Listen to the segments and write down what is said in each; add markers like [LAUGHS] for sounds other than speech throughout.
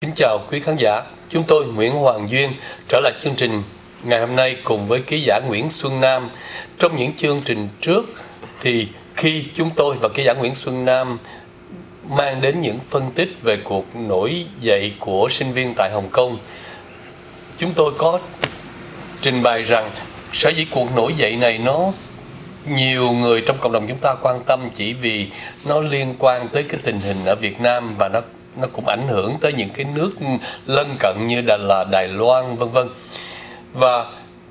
Kính chào quý khán giả, chúng tôi Nguyễn Hoàng Duyên trở lại chương trình ngày hôm nay cùng với ký giả Nguyễn Xuân Nam. Trong những chương trình trước thì khi chúng tôi và ký giả Nguyễn Xuân Nam mang đến những phân tích về cuộc nổi dậy của sinh viên tại Hồng Kông, chúng tôi có trình bày rằng sở dĩ cuộc nổi dậy này nó nhiều người trong cộng đồng chúng ta quan tâm chỉ vì nó liên quan tới cái tình hình ở Việt Nam và nó nó cũng ảnh hưởng tới những cái nước lân cận như Đà là Đài Loan vân vân. Và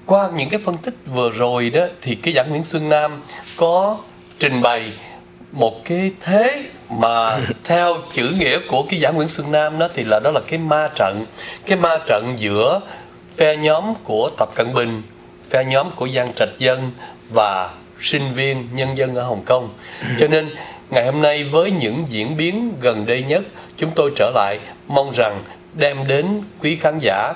qua những cái phân tích vừa rồi đó thì cái giảng Nguyễn Xuân Nam có trình bày một cái thế mà [LAUGHS] theo chữ nghĩa của cái giảng Nguyễn Xuân Nam đó thì là đó là cái ma trận cái ma trận giữa phe nhóm của Tập Cận Bình phe nhóm của Giang Trạch Dân và sinh viên nhân dân ở Hồng Kông. Cho [LAUGHS] nên ngày hôm nay với những diễn biến gần đây nhất chúng tôi trở lại mong rằng đem đến quý khán giả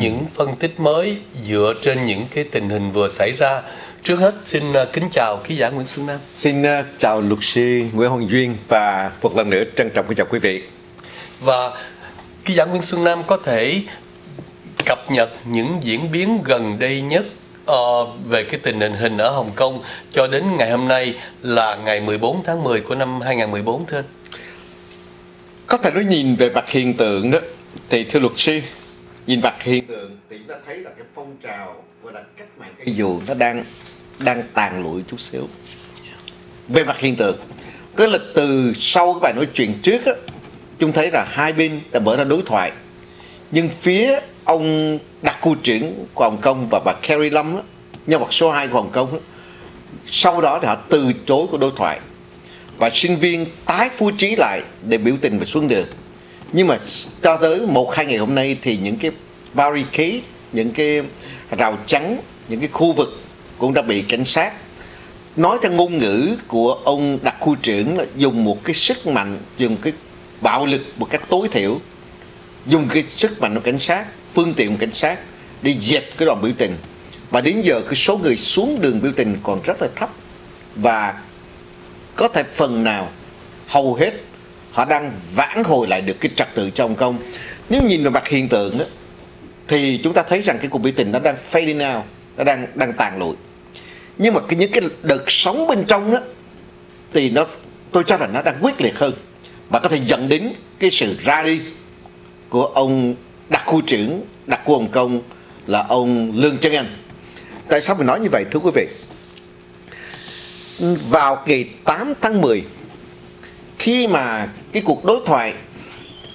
những phân tích mới dựa trên những cái tình hình vừa xảy ra trước hết xin uh, kính chào ký giả Nguyễn Xuân Nam Xin uh, chào luật sư Nguyễn Hoàng Duyên và một lần nữa trân trọng kính chào quý vị. và ký giả Nguyễn Xuân Nam có thể cập nhật những diễn biến gần đây nhất ờ, về cái tình hình hình ở Hồng Kông cho đến ngày hôm nay là ngày 14 tháng 10 của năm 2014 thưa anh. Có thể nói nhìn về mặt hiện tượng đó thì thưa luật sư nhìn mặt hiện tượng thì chúng ta thấy là cái phong trào gọi là cách mạng cái dù nó đang đang tàn lụi chút xíu. Về mặt hiện tượng cái là từ sau cái bài nói chuyện trước á chúng thấy là hai bên đã mở ra đối thoại nhưng phía ông đặc khu trưởng của Hồng Kông và bà Carrie Lam nhân vật số 2 của Hồng Kông đó, sau đó thì họ từ chối cuộc đối thoại và sinh viên tái phu trí lại để biểu tình về xuống đường. Nhưng mà cho tới một, hai ngày hôm nay thì những cái barricade, những cái rào chắn, những cái khu vực cũng đã bị cảnh sát nói theo ngôn ngữ của ông đặc khu trưởng là dùng một cái sức mạnh, dùng cái bạo lực một cách tối thiểu, dùng cái sức mạnh của cảnh sát, phương tiện của cảnh sát đi dẹp cái đoàn biểu tình. Và đến giờ cái số người xuống đường biểu tình còn rất là thấp. Và có thể phần nào hầu hết họ đang vãn hồi lại được cái trật tự trong công. Nếu nhìn vào mặt hiện tượng đó, thì chúng ta thấy rằng cái cuộc biểu tình nó đang fading out nó đang đang tàn lụi. Nhưng mà cái những cái đợt sóng bên trong đó thì nó tôi cho rằng nó đang quyết liệt hơn. Và có thể dẫn đến cái sự ra đi của ông đặc khu trưởng đặc khu Hồng Kông là ông Lương trân Anh. Tại sao mình nói như vậy thưa quý vị? Vào ngày 8 tháng 10 khi mà cái cuộc đối thoại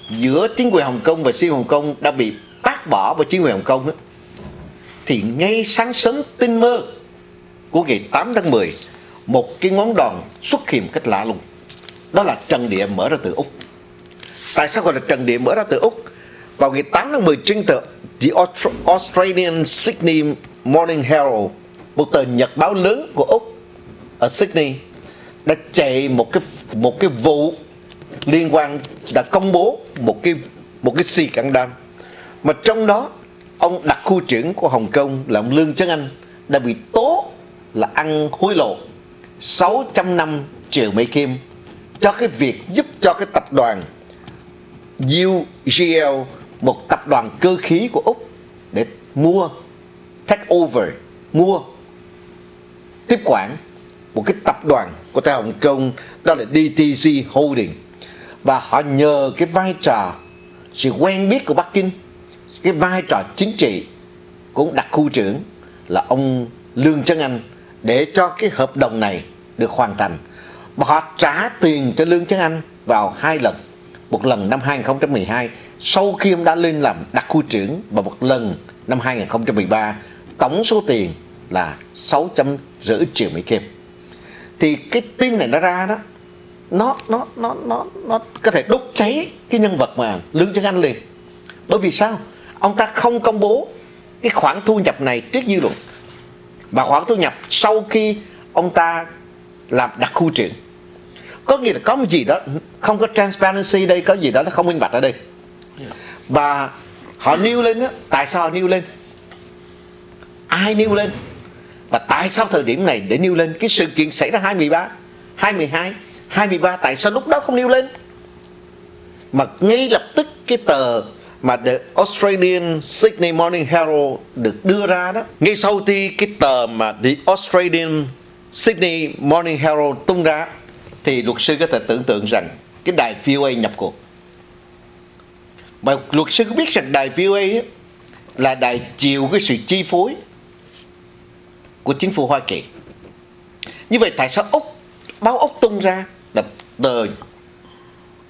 giữa chính quyền Hồng Kông và siêu Hồng Kông đã bị bác bỏ bởi chính quyền Hồng Kông ấy, thì ngay sáng sớm tinh mơ của ngày 8 tháng 10 một cái ngón đòn xuất hiện cách lạ lùng đó là trần địa mở ra từ Úc. Tại sao gọi là trần địa mở ra từ Úc? Vào ngày 8 tháng 10 trên tờ The Australian Sydney Morning Herald một tờ nhật báo lớn của Úc ở Sydney đã chạy một cái một cái vụ liên quan, đã công bố một cái một cái xì căng đam mà trong đó, ông đặc khu trưởng của Hồng Kông là ông Lương Trấn Anh đã bị tố là ăn hối lộ 605 triệu Mỹ Kim cho cái việc giúp cho cái tập đoàn UGL một tập đoàn cơ khí của Úc để mua, take over, mua, tiếp quản một cái tập đoàn của tại Hồng Kông, đó là DTC Holding. Và họ nhờ cái vai trò, sự quen biết của Bắc Kinh, cái vai trò chính trị của đặc khu trưởng là ông Lương Trấn Anh để cho cái hợp đồng này được hoàn thành. Và họ trả tiền cho Lương Trấn Anh vào hai lần, một lần năm 2012 sau khi ông đã lên làm đặc khu trưởng, và một lần năm 2013 tổng số tiền là 650 triệu Mỹ Kim thì cái tin này nó ra đó, nó nó nó nó nó có thể đốt cháy cái nhân vật mà lương chân anh liền. Bởi vì sao? Ông ta không công bố cái khoản thu nhập này trước dư luận. Và khoản thu nhập sau khi ông ta làm đặc khu chuyện có nghĩa là có một gì đó, không có transparency đây, có gì đó nó không minh bạch ở đây. Và họ nêu lên đó tại sao họ nêu lên? Ai nêu lên? Và tại sao thời điểm này để nêu lên? Cái sự kiện xảy ra 23 22 23 tại sao lúc đó không nêu lên? Mà ngay lập tức cái tờ mà The Australian Sydney Morning Herald được đưa ra đó ngay sau khi cái tờ mà The Australian Sydney Morning Herald tung ra thì luật sư có thể tưởng tượng rằng cái đài VOA nhập cuộc. Và luật sư có biết rằng đài VOA ấy, là đài chịu cái sự chi phối của chính phủ Hoa Kỳ. Như vậy tại sao Úc báo Úc tung ra là tờ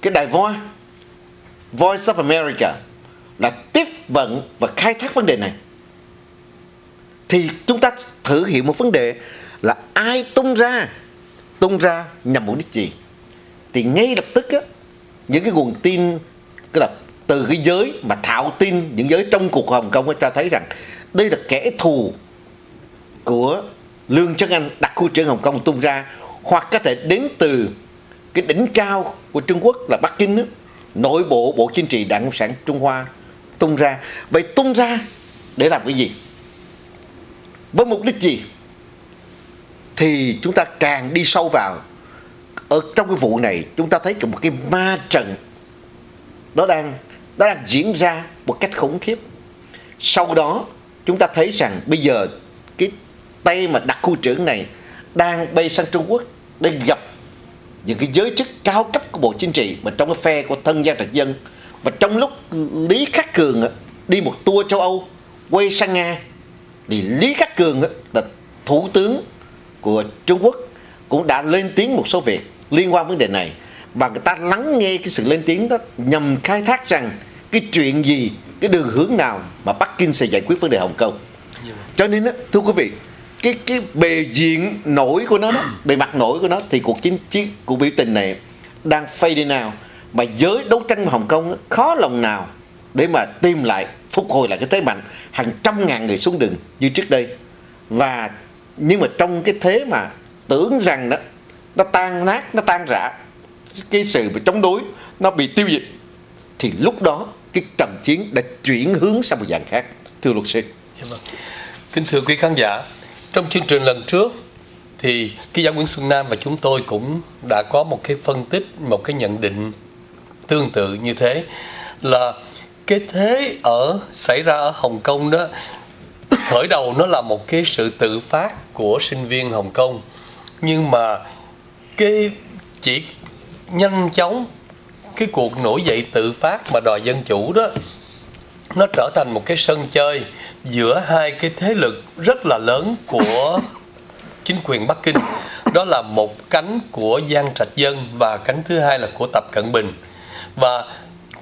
cái đài voi Voice of America là tiếp vận và khai thác vấn đề này. Thì chúng ta thử hiểu một vấn đề là ai tung ra? Tung ra nhằm mục đích gì? Thì ngay lập tức á, những cái nguồn tin cái là từ cái giới mà thạo tin những giới trong cuộc Hồng Kông cho thấy rằng đây là kẻ thù của Lương Trấn Anh đặc khu trưởng Hồng Kông tung ra hoặc có thể đến từ cái đỉnh cao của Trung Quốc là Bắc Kinh đó, nội bộ Bộ Chính trị Đảng Cộng sản Trung Hoa tung ra. Vậy tung ra để làm cái gì? Với mục đích gì? Thì chúng ta càng đi sâu vào. Ở trong cái vụ này chúng ta thấy một cái ma trận. Nó đang nó đang diễn ra một cách khủng khiếp. Sau đó chúng ta thấy rằng bây giờ tay mà đặc khu trưởng này đang bay sang Trung Quốc để gặp những cái giới chức cao cấp của Bộ Chính trị mà trong cái phe của thân gia trạch dân. Và trong lúc Lý Khắc Cường đi một tour châu Âu quay sang Nga thì Lý Khắc Cường là thủ tướng của Trung Quốc cũng đã lên tiếng một số việc liên quan vấn đề này. Và người ta lắng nghe cái sự lên tiếng đó nhằm khai thác rằng cái chuyện gì cái đường hướng nào mà Bắc Kinh sẽ giải quyết vấn đề Hồng Kông. Cho nên đó, thưa quý vị cái cái bề diện nổi của nó đó, bề mặt nổi của nó thì cuộc chiến chiến cuộc biểu tình này đang fade nào. Mà giới đấu tranh Hồng Kông khó lòng nào để mà tìm lại phục hồi lại cái thế mạnh hàng trăm ngàn người xuống đường như trước đây. Và nhưng mà trong cái thế mà tưởng rằng đó nó tan nát nó tan rã cái sự mà chống đối nó bị tiêu diệt thì lúc đó cái trận chiến đã chuyển hướng sang một dạng khác thưa luật sư. Dạ vâng. Kính thưa quý khán giả, trong chương trình lần trước thì ký giả Nguyễn Xuân Nam và chúng tôi cũng đã có một cái phân tích, một cái nhận định tương tự như thế. Là cái thế ở xảy ra ở Hồng Kông đó [COUGHS] khởi đầu nó là một cái sự tự phát của sinh viên Hồng Kông. Nhưng mà cái chỉ nhanh chóng cái cuộc nổi dậy tự phát mà đòi dân chủ đó nó trở thành một cái sân chơi giữa hai cái thế lực rất là lớn của chính quyền Bắc Kinh. Đó là một cánh của Giang Trạch Dân và cánh thứ hai là của Tập Cận Bình. Và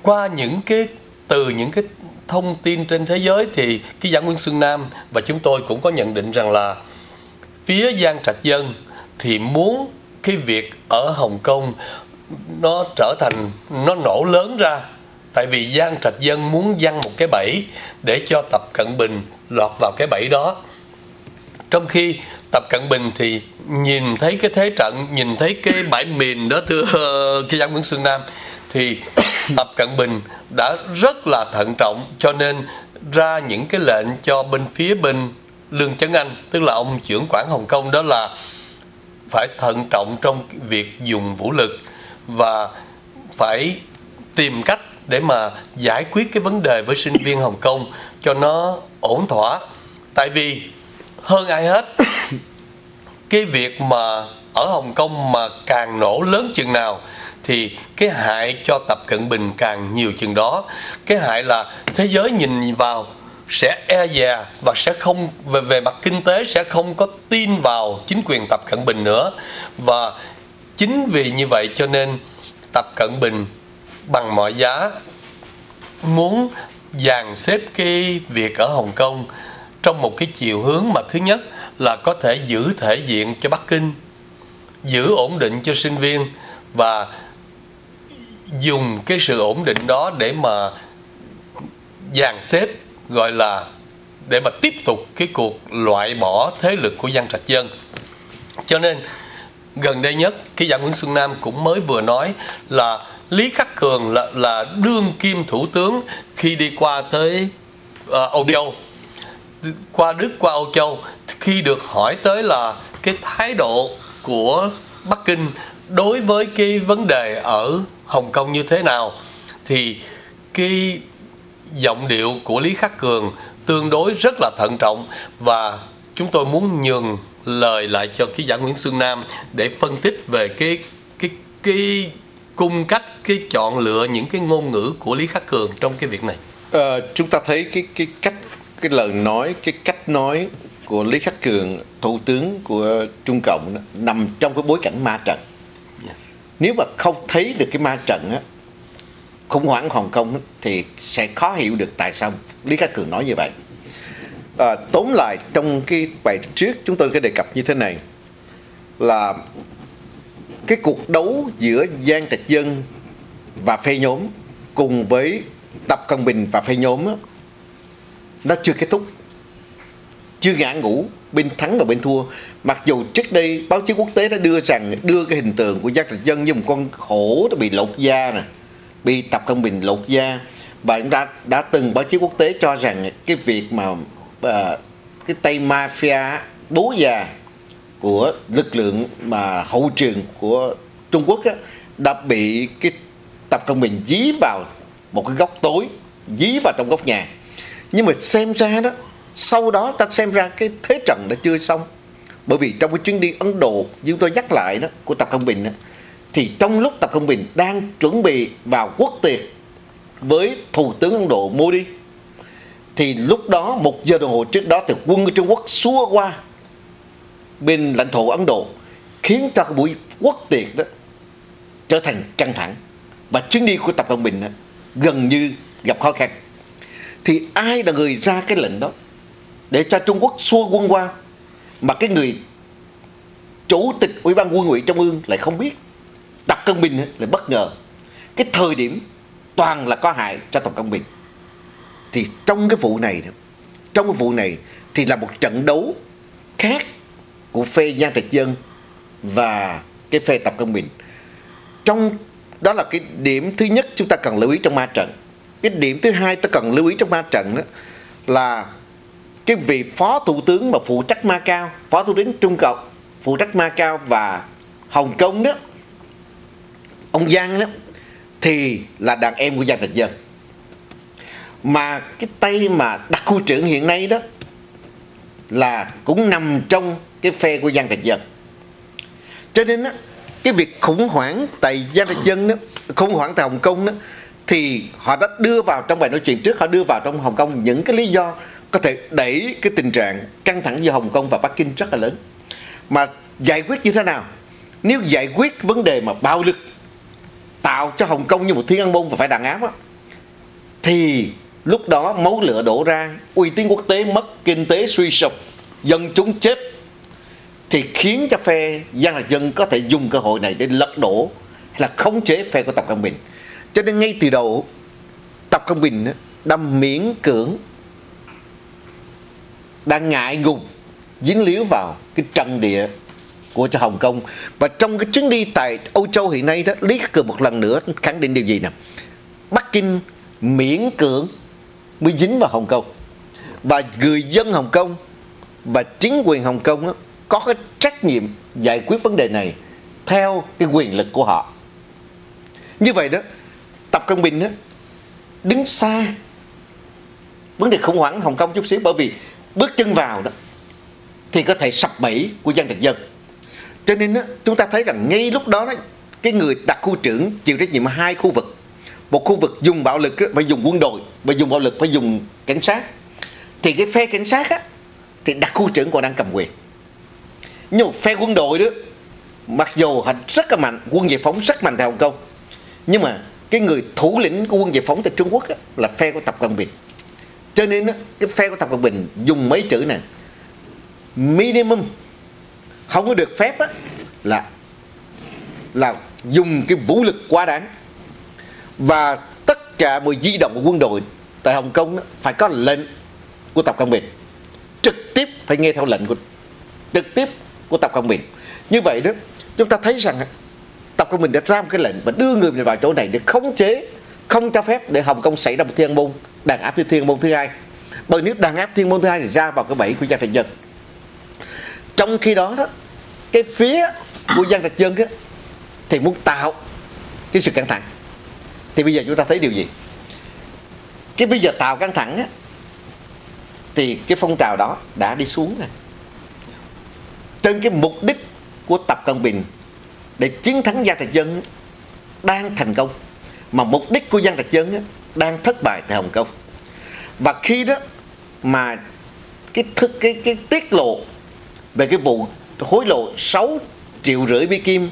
qua những cái, từ những cái thông tin trên thế giới thì cái giả Nguyễn Xuân Nam và chúng tôi cũng có nhận định rằng là phía Giang Trạch Dân thì muốn cái việc ở Hồng Kông nó trở thành, nó nổ lớn ra tại vì Giang Trạch Dân muốn dăng một cái bẫy để cho Tập Cận Bình lọt vào cái bẫy đó. Trong khi Tập Cận Bình thì nhìn thấy cái thế trận, nhìn thấy cái bãi mìn đó, thưa, [LAUGHS] cái giám Nguyễn Xuân Nam, thì [COUGHS] Tập Cận Bình đã rất là thận trọng cho nên ra những cái lệnh cho bên phía bên Lương Chấn Anh, tức là ông trưởng quản Hồng Kông đó là phải thận trọng trong việc dùng vũ lực và phải tìm cách để mà giải quyết cái vấn đề với sinh viên Hồng Kông cho nó ổn thỏa. Tại vì hơn ai hết, [COUGHS] cái việc mà ở Hồng Kông mà càng nổ lớn chừng nào thì cái hại cho Tập Cận Bình càng nhiều chừng đó. Cái hại là thế giới nhìn vào sẽ e dè và sẽ không, về về mặt kinh tế sẽ không có tin vào chính quyền Tập Cận Bình nữa. Và chính vì như vậy cho nên Tập Cận Bình bằng mọi giá muốn dàn xếp cái việc ở Hồng Kông trong một cái chiều hướng mà thứ nhất là có thể giữ thể diện cho Bắc Kinh, giữ ổn định cho sinh viên và dùng cái sự ổn định đó để mà dàn xếp gọi là để mà tiếp tục cái cuộc loại bỏ thế lực của dân trạch dân. Cho nên gần đây nhất cái giả Nguyễn Xuân Nam cũng mới vừa nói là Lý Khắc Cường là là đương kim thủ tướng khi đi qua tới uh, Âu Châu. Qua Đức qua Âu Châu khi được hỏi tới là cái thái độ của Bắc Kinh đối với cái vấn đề ở Hồng Kông như thế nào thì cái giọng điệu của Lý Khắc Cường tương đối rất là thận trọng và chúng tôi muốn nhường lời lại cho ký giả Nguyễn Xuân Nam để phân tích về cái cái cái cung cách cái chọn lựa những cái ngôn ngữ của Lý Khắc Cường trong cái việc này. Ờ, chúng ta thấy cái cái cách cái lời nói cái cách nói của Lý Khắc Cường thủ tướng của Trung Cộng đó, nằm trong cái bối cảnh ma trận Yeah. nếu mà không thấy được cái ma trận á khủng hoảng Hồng Kông thì sẽ khó hiểu được tại sao Lý Khắc Cường nói như vậy à, tóm lại trong cái bài trước chúng tôi có đề cập như thế này là cái cuộc đấu giữa Giang Trạch Dân và phe nhóm cùng với Tập Cận Bình và phe nhóm nó chưa kết thúc chưa ngã ngủ bên thắng và bên thua. Mặc dù trước đây báo chí quốc tế đã đưa rằng đưa cái hình tượng của Giang Trạch Dân như một con hổ đã bị lột da nè bị Tập Cận Bình lột da. Và chúng ta đã từng báo chí quốc tế cho rằng cái việc mà uh, cái tay mafia bố già của lực lượng mà hậu trường của Trung Quốc á, đã bị cái Tập Cận Bình dí vào một cái góc tối dí vào trong góc nhà. Nhưng mà xem ra đó sau đó ta xem ra cái thế trận đã chưa xong. Bởi vì trong cái chuyến đi Ấn Độ như tôi nhắc lại đó của Tập Cận Bình đó, thì trong lúc Tập Cận Bình đang chuẩn bị vào quốc tiệc với thủ tướng Ấn Độ Modi thì lúc đó một giờ đồng hồ trước đó thì quân của Trung Quốc xua qua bên lãnh thổ Ấn Độ khiến cho cái buổi quốc tiệc đó trở thành căng thẳng. Và chuyến đi của Tập Cận Bình đó, gần như gặp khó khăn. Thì ai là người ra cái lệnh đó để cho Trung Quốc xua quân qua mà cái người chủ tịch ủy ban quân ủy trung ương lại không biết? Tập Cận Bình lại bất ngờ. Cái thời điểm toàn là có hại cho Tập Cận Bình. Thì trong cái vụ này trong cái vụ này thì là một trận đấu khác của phe Giang Trạch Dân và cái phe Tập Cận Bình. Trong, đó là cái điểm thứ nhất chúng ta cần lưu ý trong ma trận. Cái điểm thứ hai ta cần lưu ý trong ma trận đó là cái vị phó thủ tướng mà phụ trách ma cao phó thủ tướng trung cộng phụ trách ma cao và hồng kông đó, ông giang đó, thì là đàn em của giang trạch dân. Mà cái tay mà đặc khu trưởng hiện nay đó là cũng nằm trong cái phe của dân trạch dân. Cho nên á cái việc khủng hoảng tại dân trạch dân đó khủng hoảng tại hồng kông đó thì họ đã đưa vào trong bài nói chuyện trước họ đưa vào trong hồng kông những cái lý do có thể đẩy cái tình trạng căng thẳng giữa hồng kông và bắc kinh rất là lớn. Mà giải quyết như thế nào? Nếu giải quyết vấn đề mà bạo lực tạo cho hồng kông như một thiên an môn và phải đàn áp á, thì lúc đó máu lửa đổ ra uy tín quốc tế mất kinh tế suy sụp dân chúng chết thì khiến cho phe dân là Dân có thể dùng cơ hội này để lật đổ hay là khống chế phe của Tập Cận Bình. Cho nên ngay từ đầu Tập Cận Bình đâm đã miễn cưỡng đang ngại ngùng dính líu vào cái trận địa của cho Hồng Kông. Và trong cái chuyến đi tại Âu Châu hiện nay đó Lý Khắc Cường một lần nữa khẳng định điều gì nè? Bắc Kinh miễn cưỡng mới dính vào Hồng Kông. Và người dân Hồng Kông và chính quyền Hồng Kông đó, có cái trách nhiệm giải quyết vấn đề này theo cái quyền lực của họ. Như vậy đó Tập Cận Bình đó, đứng xa vấn đề khủng hoảng Hồng Kông chút xíu bởi vì bước chân vào đó thì có thể sập bẫy của dân địch dân. Cho nên đó, chúng ta thấy rằng ngay lúc đó, đó cái người đặc khu trưởng chịu trách nhiệm hai khu vực. Một khu vực dùng bạo lực phải dùng quân đội và dùng bạo lực phải dùng cảnh sát. Thì cái phe cảnh sát á, thì đặc khu trưởng còn đang cầm quyền nhưng mà phe quân đội đó mặc dù họ rất là mạnh quân giải phóng rất mạnh tại Hồng Kông nhưng mà cái người thủ lĩnh của quân giải phóng tại Trung Quốc đó, là phe của Tập Cận Bình. Cho nên đó, cái phe của Tập Cận Bình dùng mấy chữ này minimum không có được phép đó, là là dùng cái vũ lực quá đáng. Và tất cả mọi di động của quân đội tại Hồng Kông đó, phải có lệnh của Tập Cận Bình. Trực tiếp phải nghe theo lệnh của trực tiếp của Tập Cận Bình. Như vậy đó, chúng ta thấy rằng Tập Cận Bình đã ra một cái lệnh và đưa người này vào chỗ này để khống chế, không cho phép để Hồng Kông xảy ra một thiên môn đàn áp như thiên môn thứ hai. Bởi nếu đàn áp thiên môn thứ hai thì ra vào cái bẫy của Giang Trạch Dân. Trong khi đó đó, cái phía của Giang Trạch Dân thì muốn tạo cái sự căng thẳng. Thì bây giờ chúng ta thấy điều gì? Cái bây giờ tạo căng thẳng á, thì cái phong trào đó đã đi xuống rồi trên cái mục đích của tập cận bình để chiến thắng Giang Trạch Dân đang thành công, mà mục đích của Giang Trạch Dân đang thất bại tại Hồng Kông. Và khi đó mà cái thức, cái cái tiết lộ về cái vụ hối lộ 6 triệu rưỡi bi kim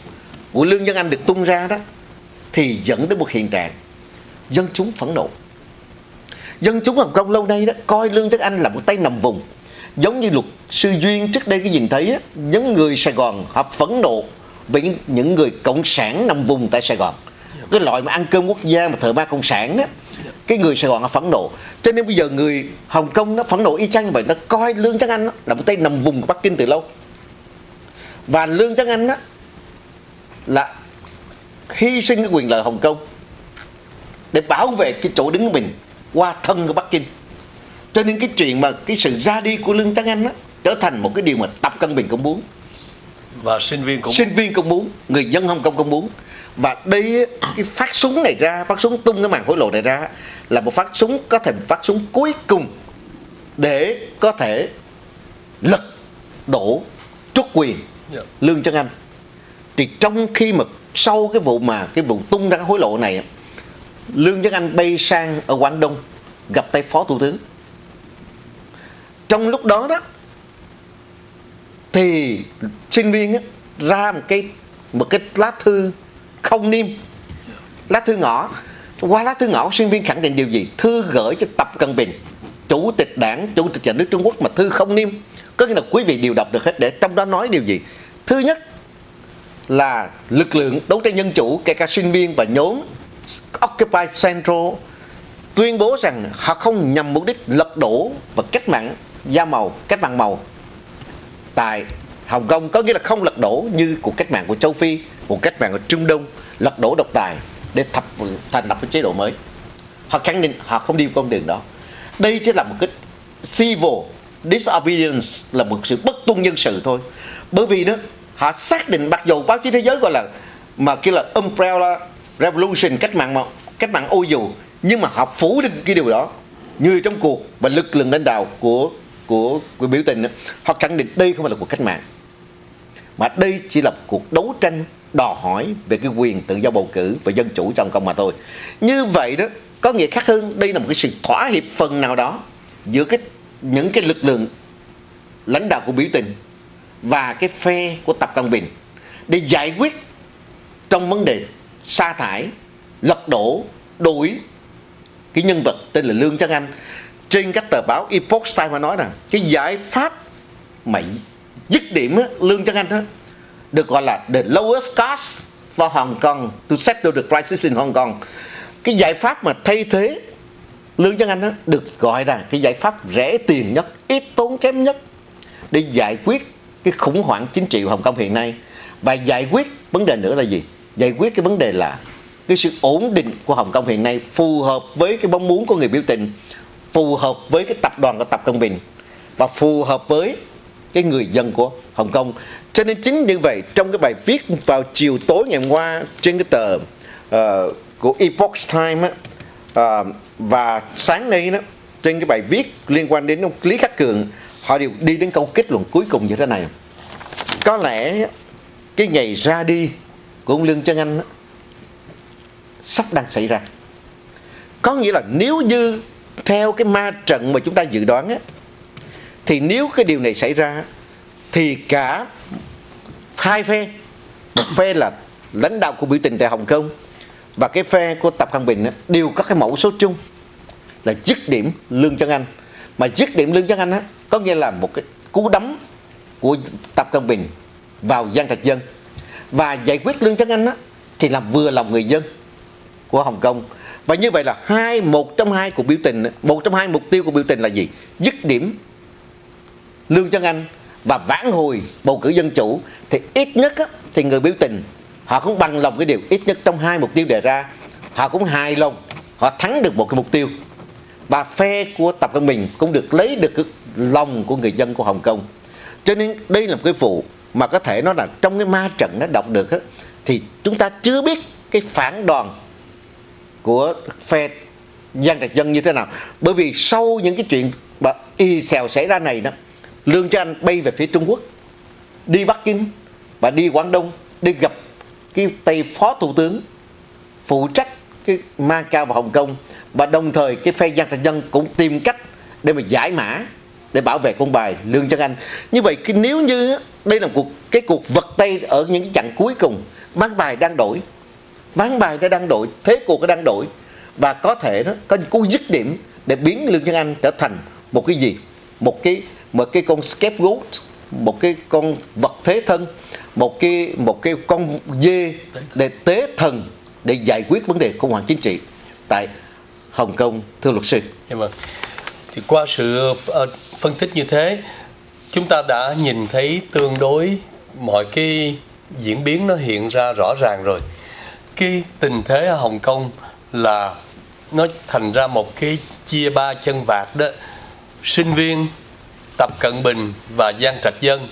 của Lương Dân Anh được tung ra đó, thì dẫn đến một hiện trạng dân chúng phẫn nộ. Dân chúng Hồng Kông lâu nay đó coi Lương Dân Anh là một tay nằm vùng giống như luật sư duyên trước đây cái nhìn thấy á, những người Sài Gòn họ phẫn nộ với những người cộng sản nằm vùng tại Sài Gòn. Cái loại mà ăn cơm quốc gia mà thợ ma cộng sản á cái người Sài Gòn họ phẫn nộ. Cho nên bây giờ người Hồng Kông nó phẫn nộ y chang như vậy nó coi Lương trắng Anh là một tay nằm vùng của Bắc Kinh từ lâu. Và Lương trắng Anh á là hy sinh cái quyền lợi Hồng Kông để bảo vệ cái chỗ đứng của mình qua thân của Bắc Kinh cho nên cái chuyện mà cái sự ra đi của Lương Trấn Anh á trở thành một cái điều mà Tập Cận Bình cũng muốn và sinh viên cũng sinh viên cũng muốn người dân Hồng Kông cũng muốn và đây cái phát súng này ra phát súng tung cái màn hối lộ này ra là một phát súng có thể phát súng cuối cùng để có thể lật đổ trút quyền Dạ. lương chân anh. Thì trong khi mà sau cái vụ mà cái vụ tung ra cái hối lộ này lương chân anh bay sang ở quảng đông gặp tay phó thủ tướng trong lúc đó đó thì sinh viên á, ra một cái một cái lá thư không niêm. Lá thư ngõ. Qua lá thư ngõ sinh viên khẳng định điều gì? Thư gửi cho tập cận bình chủ tịch đảng chủ tịch nhà nước trung quốc mà thư không niêm. Có nghĩa là quý vị đều đọc được hết để trong đó nói điều gì? Thứ nhất là lực lượng đấu tranh dân chủ kể cả sinh viên và nhóm Occupy Central tuyên bố rằng họ không nhằm mục đích lật đổ và cách mạng da màu cách mạng màu tại Hồng Kông có nghĩa là không lật đổ như cuộc cách mạng của châu Phi, cuộc cách mạng ở Trung Đông lật đổ độc tài để thập thành lập một chế độ mới. Họ khẳng định họ không đi con đường đó. Đây chỉ là một cái civil disobedience là một sự bất tuân nhân sự thôi. Bởi vì đó họ xác định mặc dù báo chí thế giới gọi là mà kêu là umbrella revolution cách mạng mà cách mạng ô dù nhưng mà họ phủ định cái điều đó như trong cuộc và lực lượng lãnh đạo của của của biểu tình họ khẳng định đây không phải là cuộc cách mạng, mà đây chỉ là cuộc đấu tranh đòi hỏi về cái quyền tự do bầu cử và dân chủ trong công mà thôi. Như vậy đó, có nghĩa khác hơn, đây là một cái sự thỏa hiệp phần nào đó giữa cái, những cái lực lượng lãnh đạo của biểu tình và cái phe của tập cận bình để giải quyết trong vấn đề sa thải, lật đổ đuổi cái nhân vật tên là lương trấn anh trên các tờ báo Epoch Times mà nói rằng cái giải pháp mà dứt điểm á, lương cho anh á, được gọi là the lowest cost for Hong Kong to settle the crisis in Hong Kong. Cái giải pháp mà thay thế lương cho anh á, được gọi là cái giải pháp rẻ tiền nhất ít tốn kém nhất để giải quyết cái khủng hoảng chính trị của Hồng Kông hiện nay. Và giải quyết vấn đề nữa là gì? Giải quyết cái vấn đề là cái sự ổn định của Hồng Kông hiện nay phù hợp với cái mong muốn của người biểu tình phù hợp với cái tập đoàn của Tập Cận Bình và phù hợp với cái người dân của Hồng Kông. Cho nên chính như vậy trong cái bài viết vào chiều tối ngày hôm qua trên cái tờ uh, của Epoch Times á, uh, và sáng nay đó trên cái bài viết liên quan đến ông Lý Khắc Cường họ đều đi đến câu kết luận cuối cùng như thế này. Có lẽ cái ngày ra đi của ông Lương Chân Anh đó, sắp đang xảy ra. Có nghĩa là nếu như theo cái ma trận mà chúng ta dự đoán á, thì nếu cái điều này xảy ra thì cả hai phe một phe là lãnh đạo của biểu tình tại Hồng Kông và cái phe của Tập Cận Bình á, đều có cái mẫu số chung là dứt điểm Lương Trân Anh. Mà dứt điểm Lương Trân Anh á, có nghĩa là một cái cú đấm của Tập Cận Bình vào Giang Trạch Dân. Và giải quyết Lương Chân Anh á, thì làm vừa lòng người dân của Hồng Kông và như vậy là hai một trong hai cuộc biểu tình một trong hai mục tiêu của biểu tình là gì? Dứt điểm Lương Chân Anh và vãn hồi bầu cử dân chủ thì ít nhất á, thì người biểu tình họ cũng bằng lòng cái điều ít nhất trong hai mục tiêu đề ra. Họ cũng hài lòng họ thắng được một cái mục tiêu. Và phe của Tập Cận Bình cũng được lấy được cái lòng của người dân của Hồng Kông. Cho nên đây là một cái vụ mà có thể nói là trong cái ma trận nó đọc được á, thì chúng ta chưa biết cái phản đoàn của phe dân Trạch Dân như thế nào. Bởi vì sau những cái chuyện mà y xèo xảy ra này đó, Lương Cho Anh bay về phía Trung Quốc, đi Bắc Kinh và đi Quảng Đông đi gặp cái tay phó thủ tướng phụ trách cái Macau và Hồng Kông. Và đồng thời cái phe dân Trạch Dân cũng tìm cách để mà giải mã, để bảo vệ con bài Lương Chân Anh. Như vậy nếu như đây là cuộc cái cuộc vật tay ở những cái chặng cuối cùng bán bài đang đổi ván bài đã đang đổi thế cuộc đã đang đổi và có thể đó có những cú dứt điểm để biến Lương nhân Anh trở thành một cái gì một cái một cái con scapegoat một cái con vật thế thân một cái một cái con dê để tế thần để giải quyết vấn đề khủng hoảng chính trị tại Hồng Kông thưa luật sư. Dạ vâng. Thì qua sự ờ, phân tích như thế, chúng ta đã nhìn thấy tương đối mọi cái diễn biến nó hiện ra rõ ràng rồi. Cái tình thế ở Hồng Kông là nó thành ra một cái chia ba chân vạc đó. Sinh viên, Tập Cận Bình và Giang Trạch Dân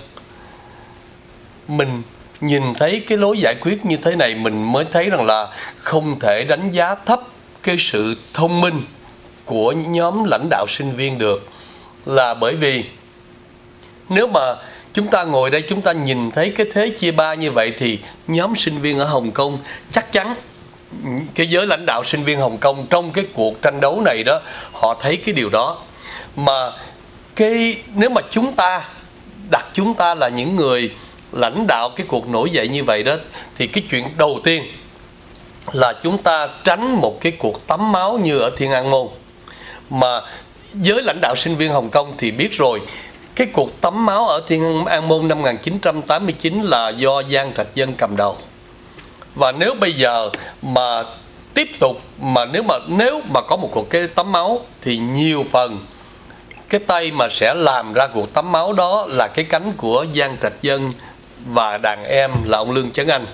mình nhìn thấy cái lối giải quyết như thế này, mình mới thấy rằng là không thể đánh giá thấp cái sự thông minh của nhóm lãnh đạo sinh viên được là bởi vì nếu mà chúng ta ngồi đây, chúng ta nhìn thấy cái thế chia ba như vậy thì nhóm sinh viên ở Hồng Kông chắc chắn cái giới lãnh đạo sinh viên Hồng Kông trong cái cuộc tranh đấu này đó, họ thấy cái điều đó. Mà cái, nếu mà chúng ta, đặt chúng ta là những người lãnh đạo cái cuộc nổi dậy như vậy đó, thì cái chuyện đầu tiên là chúng ta tránh một cái cuộc tắm máu như ở Thiên An Môn. Mà giới lãnh đạo sinh viên Hồng Kông thì biết rồi cái cuộc tắm máu ở Thiên An Môn năm 1989 là do Giang Trạch Dân cầm đầu. Và nếu bây giờ mà tiếp tục mà nếu mà nếu mà có một cuộc cái tắm máu thì nhiều phần cái tay mà sẽ làm ra cuộc tắm máu đó là cái cánh của Giang Trạch Dân và đàn em là ông Lương Chấn Anh.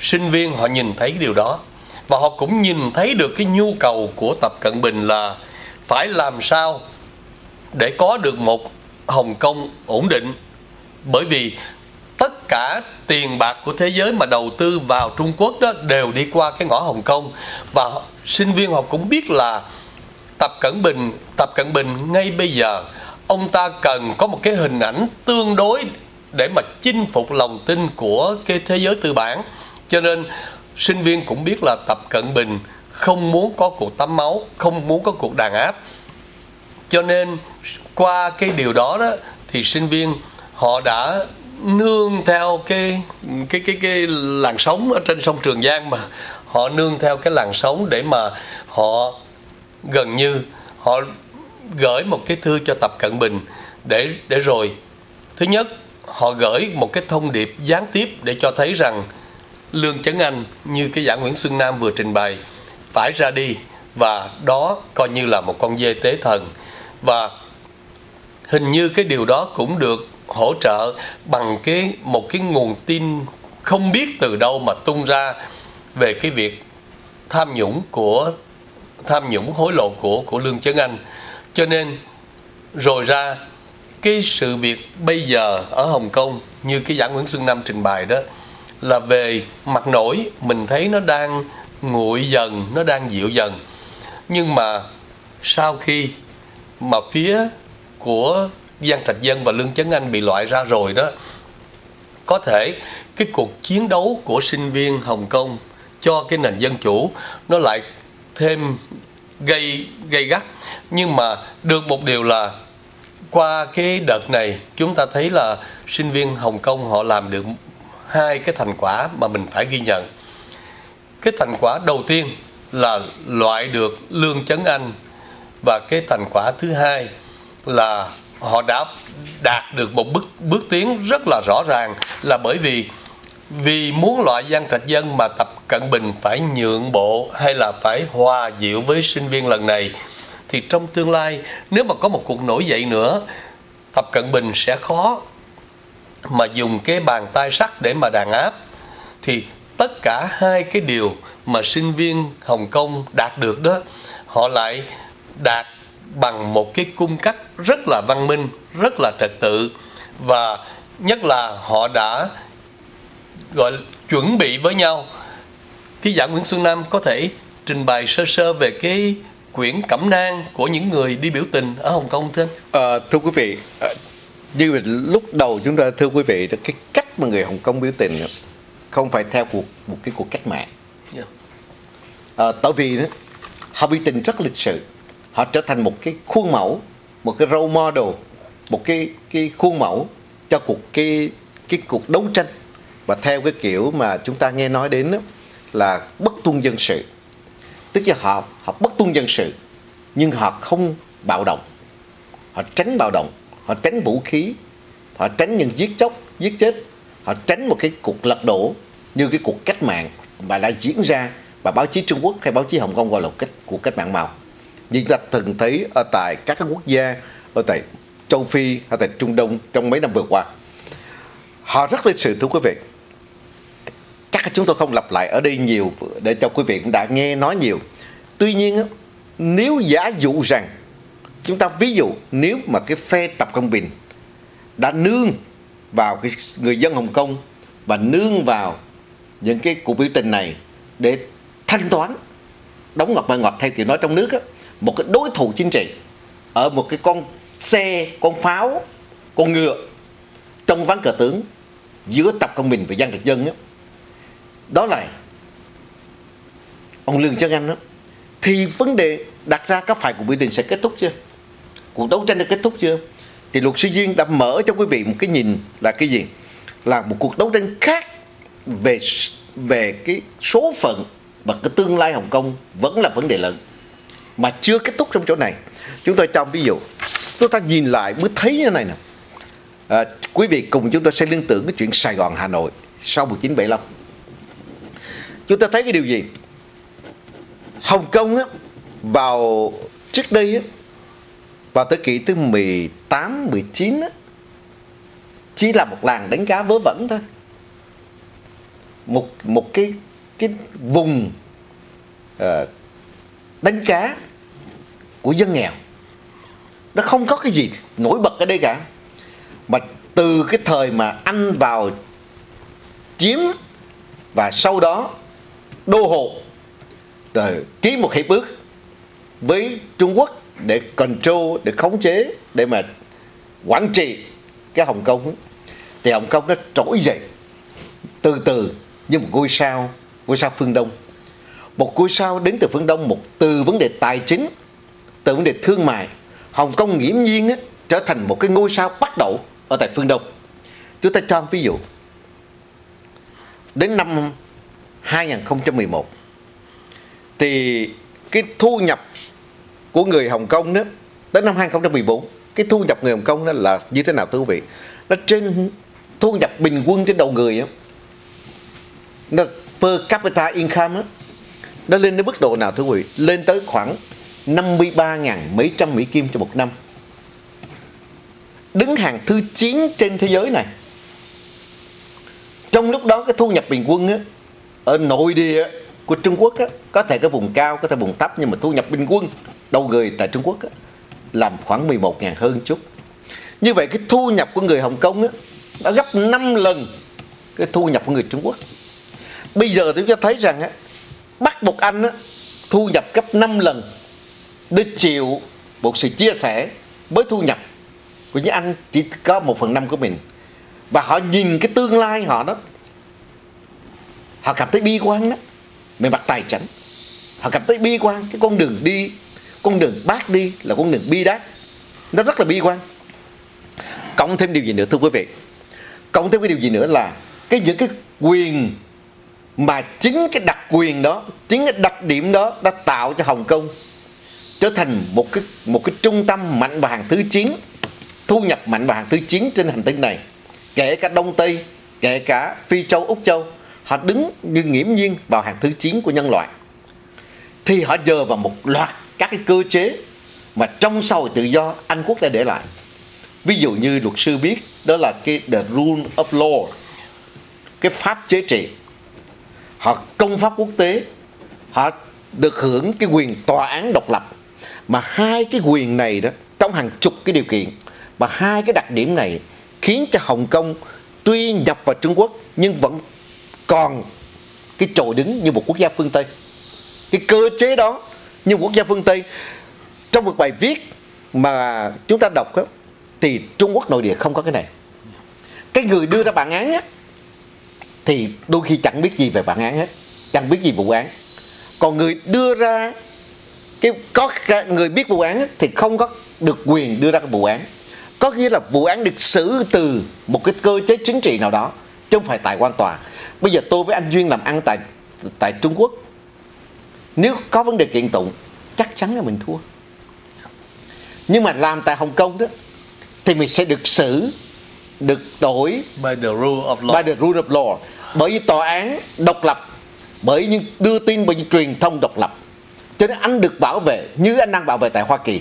Sinh viên họ nhìn thấy cái điều đó và họ cũng nhìn thấy được cái nhu cầu của Tập Cận Bình là phải làm sao để có được một Hồng Kông ổn định. Bởi vì tất cả tiền bạc của thế giới mà đầu tư vào Trung Quốc đó đều đi qua cái ngõ Hồng Kông. Và sinh viên họ cũng biết là Tập Cận Bình, Tập Cận Bình ngay bây giờ, ông ta cần có một cái hình ảnh tương đối để mà chinh phục lòng tin của cái thế giới tư bản. Cho nên sinh viên cũng biết là tập cận bình không muốn có cuộc tắm máu, không muốn có cuộc đàn áp. Cho nên qua cái điều đó đó, thì sinh viên họ đã nương theo cái cái cái cái làn sóng ở trên sông Trường Giang mà. Họ nương theo cái làn sóng để mà họ gần như họ gửi một cái thư cho Tập Cận Bình để để rồi, thứ nhất, họ gửi một cái thông điệp gián tiếp để cho thấy rằng Lương Chấn Anh như cái giảng Nguyễn Xuân Nam vừa trình bày, phải ra đi và đó coi như là một con dê tế thần. Và hình như cái điều đó cũng được hỗ trợ bằng cái, một cái nguồn tin không biết từ đâu mà tung ra về cái việc tham nhũng của, tham nhũng hối lộ của của Lương Chấn Anh. Cho nên, rồi ra cái sự việc bây giờ ở Hồng Kông, như cái giảng Nguyễn Xuân Nam trình bày đó, là về mặt nổi, mình thấy nó đang nguội dần, nó đang dịu dần. Nhưng mà sau khi mà phía của Giang Trạch Dân và Lương Chấn Anh bị loại ra rồi đó. Có thể cái cuộc chiến đấu của sinh viên Hồng Kông cho cái nền dân chủ nó lại thêm gây gây gắt. Nhưng mà được một điều là qua cái đợt này, chúng ta thấy là sinh viên Hồng Kông họ làm được hai cái thành quả mà mình phải ghi nhận. Cái thành quả đầu tiên là loại được lương chấn anh và cái thành quả thứ hai là họ đã đạt được một bước bước tiến rất là rõ ràng là bởi vì vì muốn loại gian Trạch Dân mà Tập Cận Bình phải nhượng bộ hay là phải hòa dịu với sinh viên lần này, thì trong tương lai nếu mà có một cuộc nổi dậy nữa, Tập Cận Bình sẽ khó mà dùng cái bàn tay sắt để mà đàn áp. Thì tất cả hai cái điều mà sinh viên Hồng Kông đạt được đó, họ lại đạt bằng một cái cung cách rất là văn minh rất là trật tự và nhất là họ đã gọi chuẩn bị với nhau cái giảng Nguyễn Xuân Nam có thể trình bày sơ sơ về cái quyển cẩm nang của những người đi biểu tình ở Hồng Kông thưa anh? Ờ, thưa quý vị, ờ, như lúc đầu chúng ta thưa quý vị cái cách mà người Hồng Kông biểu tình không phải theo cuộc một cái cuộc cách mạng. Yeah. Ờ, tại vì đó, họ biểu tình rất lịch sự, họ trở thành một cái khuôn mẫu, một cái role model, một cái cái khuôn mẫu cho cuộc cái cái cuộc đấu tranh. Và theo cái kiểu mà chúng ta nghe nói đến đó, là bất tuân dân sự. Tức là họ họ bất tuân dân sự nhưng họ không bạo động. Họ tránh bạo động họ tránh vũ khí họ tránh những giết chóc giết chết. Họ tránh một cái cuộc lật đổ như cái cuộc cách mạng mà đã diễn ra và báo chí Trung Quốc hay báo chí Hồng Kông gọi là cách cuộc cách mạng màu như ta từng thấy ở tại các quốc gia ở tại châu Phi hay tại Trung Đông trong mấy năm vừa qua. Họ rất lịch sự thưa quý vị. Chắc chúng tôi không lặp lại ở đây nhiều để cho quý vị cũng đã nghe nói nhiều. Tuy nhiên nếu giả dụ rằng chúng ta ví dụ nếu mà cái phe tập công bình đã nương vào cái người dân hồng kông và nương vào những cái cuộc biểu tình này để thanh toán đóng ngọt bài ngọt theo kiểu nói trong nước á, một cái đối thủ chính trị ở một cái con xe con pháo con ngựa trong ván cờ tướng giữa tập công bình và dân thực dân đó, đó là ông lương chân anh đó thì vấn đề đặt ra các phải của biểu tình sẽ kết thúc chưa? Cuộc đấu tranh đã kết thúc chưa? Thì luật sư duyên đã mở cho quý vị một cái nhìn là cái gì? Là một cuộc đấu tranh khác về về cái số phận và cái tương lai Hồng Kông vẫn là vấn đề lớn mà chưa kết thúc trong chỗ này. Chúng tôi trong ví dụ chúng ta nhìn lại mới thấy như này nè. À, quý vị cùng chúng tôi sẽ liên tưởng cái chuyện Sài Gòn Hà Nội sau 1975 chúng ta thấy cái điều gì? Hồng Kông á, vào trước đây á, vào thế kỷ thứ 18, 19 á, chỉ là một làng đánh cá vớ vẩn thôi. Một một cái cái vùng uh, đánh cá của dân nghèo. Nó không có cái gì nổi bật ở đây cả. Mà từ cái thời mà anh vào chiếm và sau đó đô hộ, rồi ký một hiệp ước với Trung Quốc để control, để khống chế, để mà quản trị cái Hồng Kông. Thì Hồng Kông nó trỗi dậy từ từ như một ngôi sao ngôi sao phương Đông. Một ngôi sao đến từ phương Đông, một từ vấn đề tài chính từ vấn đề thương mại Hồng Kông nghiễm nhiên á, trở thành một cái ngôi sao bắt đầu ở tại phương Đông. Chúng ta cho ví dụ đến năm 2011 thì cái thu nhập của người Hồng Kông đó đến năm 2014 cái thu nhập người Hồng Kông đó là như thế nào thưa quý vị? Nó trên thu nhập bình quân trên đầu người đó, nó per capita income đó, nó lên đến mức độ nào thưa quý vị? Lên tới khoảng 53.000 mấy trăm Mỹ Kim cho một năm. Đứng hàng thứ 9 trên thế giới này. Trong lúc đó cái thu nhập bình quân á, ở nội địa của Trung Quốc á, có thể cái vùng cao có thể vùng thấp nhưng mà thu nhập bình quân đầu người tại Trung Quốc á, làm khoảng 11 ngàn hơn chút. Như vậy cái thu nhập của người Hồng Kông á, đã gấp 5 lần cái thu nhập của người Trung Quốc. Bây giờ chúng ta thấy rằng á, bắt một anh á, thu nhập gấp 5 lần để chịu một sự chia sẻ với thu nhập của những anh chỉ có một phần năm của mình. Và họ nhìn cái tương lai họ đó, họ cảm thấy bi quan đó. Về mặt tài chính, họ cảm thấy bi quan. Cái con đường đi, con đường bác đi là con đường bi đát. Nó rất là bi quan. Cộng thêm điều gì nữa, thưa quý vị? Cộng thêm cái điều gì nữa là cái những cái quyền mà chính cái đặc quyền đó, chính cái đặc điểm đó đã tạo cho Hồng Kông trở thành một cái một cái trung tâm mạnh và hàng thứ 9 thu nhập mạnh và hàng thứ 9 trên hành tinh này. Kể cả Đông Tây, kể cả Phi Châu, Úc Châu, họ đứng như nghiễm nhiên vào hàng thứ 9 của nhân loại. Thì họ dờ vào một loạt các cái cơ chế mà trong xã hội tự do Anh quốc đã để lại. Ví dụ như luật sư biết, đó là cái the rule of law, cái pháp chế trị. Họ công pháp quốc tế, họ được hưởng cái quyền tòa án độc lập mà hai cái quyền này đó trong hàng chục cái điều kiện và hai cái đặc điểm này khiến cho Hồng Kông tuy nhập vào Trung Quốc nhưng vẫn còn cái chỗ đứng như một quốc gia phương Tây. Cái cơ chế đó như quốc gia phương Tây. Trong một bài viết mà chúng ta đọc đó, thì Trung Quốc nội địa không có cái này. Cái người đưa ra bản án á, thì đôi khi chẳng biết gì về bản án hết chẳng biết gì vụ án. Còn người đưa ra cái có người biết vụ án thì không có được quyền đưa ra cái vụ án. Có nghĩa là vụ án được xử từ một cái cơ chế chính trị nào đó chứ không phải tại quan tòa. Bây giờ tôi với anh duyên làm ăn tại tại trung quốc. Nếu có vấn đề kiện tụng chắc chắn là mình thua. Nhưng mà làm tại hồng kông đó thì mình sẽ được xử được đổi by the rule of law. By the rule of law. Bởi vì tòa án độc lập bởi những đưa tin bởi những truyền thông độc lập cho nên anh được bảo vệ như anh đang bảo vệ tại Hoa Kỳ.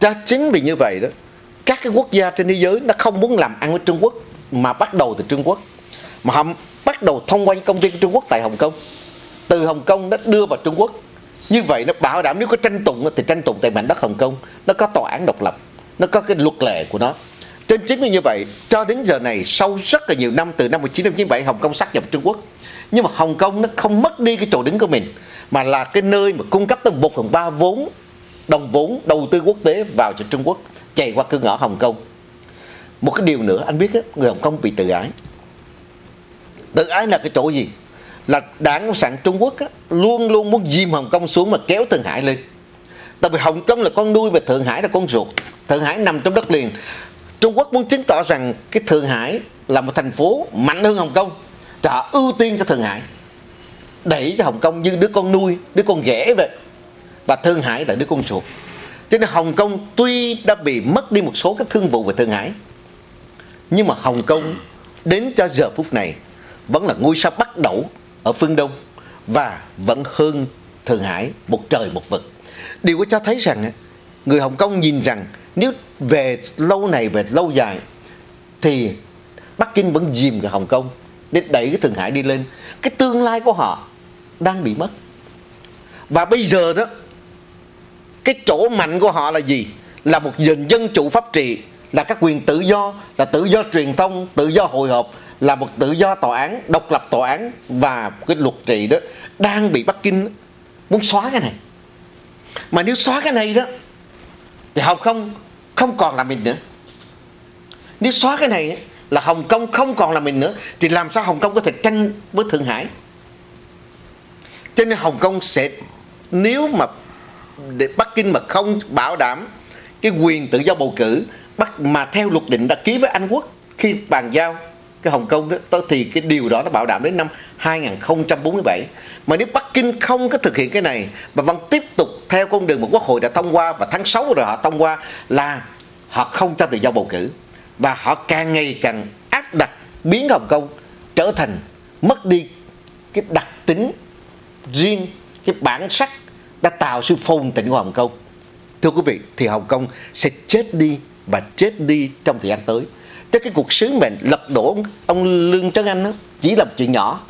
Cho chính vì như vậy đó, các cái quốc gia trên thế giới nó không muốn làm ăn với Trung Quốc, mà bắt đầu từ Trung Quốc. Mà họ bắt đầu thông qua những công ty của Trung Quốc tại Hồng Kông. Từ Hồng Kông nó đưa vào Trung Quốc. Như vậy nó bảo đảm nếu có tranh tụng thì tranh tụng tại mảnh đất Hồng Kông, nó có tòa án độc lập, nó có cái luật lệ của nó. Trên chính vì như vậy, cho đến giờ này, sau rất là nhiều năm, từ năm 1997 Hồng Kông sát nhập Trung Quốc. Nhưng mà Hồng Kông nó không mất đi cái chỗ đứng của mình mà là cái nơi mà cung cấp tới một phần ba vốn đồng vốn đầu tư quốc tế vào cho Trung Quốc chạy qua cửa ngõ Hồng Kông. Một cái điều nữa anh biết đó, người Hồng Kông bị tự ái. Tự ái là cái chỗ gì? Là đảng cộng sản Trung Quốc á, luôn luôn muốn dìm Hồng Kông xuống mà kéo Thượng Hải lên. Tại vì Hồng Kông là con nuôi và Thượng Hải là con ruột. Thượng Hải nằm trong đất liền. Trung Quốc muốn chứng tỏ rằng cái Thượng Hải là một thành phố mạnh hơn Hồng Kông. Trả ưu tiên cho Thượng Hải đẩy cho Hồng Kông như đứa con nuôi, đứa con ghẻ vậy và Thượng Hải là đứa con ruột cho nên Hồng Kông tuy đã bị mất đi một số các thương vụ về Thượng Hải, nhưng mà Hồng Kông đến cho giờ phút này vẫn là ngôi sao bắt đầu ở phương Đông và vẫn hơn Thượng Hải một trời một vực. Điều có cho thấy rằng người Hồng Kông nhìn rằng nếu về lâu này, về lâu dài, thì Bắc Kinh vẫn dìm cái Hồng Kông để đẩy cái Thượng Hải đi lên. Cái tương lai của họ đang bị mất. Và bây giờ đó cái chỗ mạnh của họ là gì? Là một nền dân chủ pháp trị, là các quyền tự do, là tự do truyền thông, tự do hội họp, là một tự do tòa án, độc lập tòa án và cái luật trị đó đang bị Bắc Kinh muốn xóa cái này. Mà nếu xóa cái này đó thì Hồng Kông không còn là mình nữa. Nếu xóa cái này là Hồng Kông không còn là mình nữa thì làm sao Hồng Kông có thể tranh với Thượng Hải? Cho nên Hồng Kông sẽ, nếu mà để Bắc Kinh mà không bảo đảm cái quyền tự do bầu cử bắt mà theo luật định đã ký với Anh Quốc khi bàn giao cái Hồng Kông đó thì cái điều đó nó bảo đảm đến năm 2047 mà nếu Bắc Kinh không có thực hiện cái này và vẫn tiếp tục theo con đường mà Quốc hội đã thông qua và tháng 6 rồi họ thông qua, là họ không cho tự do bầu cử. Và họ càng ngày càng áp đặt biến Hồng Kông trở thành mất đi cái đặc tính riêng cái bản sắc đã tạo sự phồn tịnh của Hồng Kông. Thưa quý vị thì Hồng Kông sẽ chết đi và chết đi trong thời gian tới. Thế cái cuộc sứ mệnh lật đổ ông Lương Trấn Anh đó, chỉ là một chuyện nhỏ.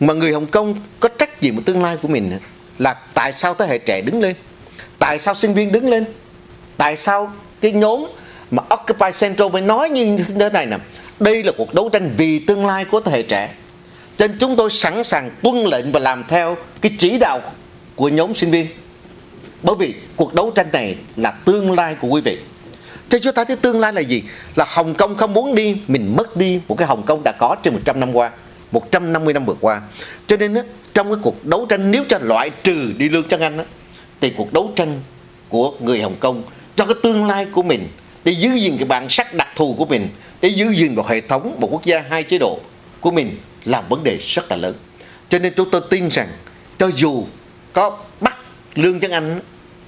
Mà người Hồng Kông có trách nhiệm với tương lai của mình là tại sao thế hệ trẻ đứng lên? Tại sao sinh viên đứng lên? Tại sao cái nhóm mà Occupy Central mới nói như thế này nè? Đây là cuộc đấu tranh vì tương lai của thế hệ trẻ cho nên chúng tôi sẵn sàng tuân lệnh và làm theo cái chỉ đạo của nhóm sinh viên bởi vì cuộc đấu tranh này là tương lai của quý vị Thế chúng ta thấy tương lai là gì? Là Hồng Kông không muốn đi, mình mất đi một cái Hồng Kông đã có trên 100 năm qua, 150 năm vừa qua. Cho nên á, trong cái cuộc đấu tranh nếu cho loại trừ đi lương chân anh á, thì cuộc đấu tranh của người Hồng Kông cho cái tương lai của mình để giữ gìn cái bản sắc đặc thù của mình để giữ gìn một hệ thống một quốc gia hai chế độ của mình là vấn đề rất là lớn. Cho nên chúng tôi tin rằng, cho dù có bắt lương chân anh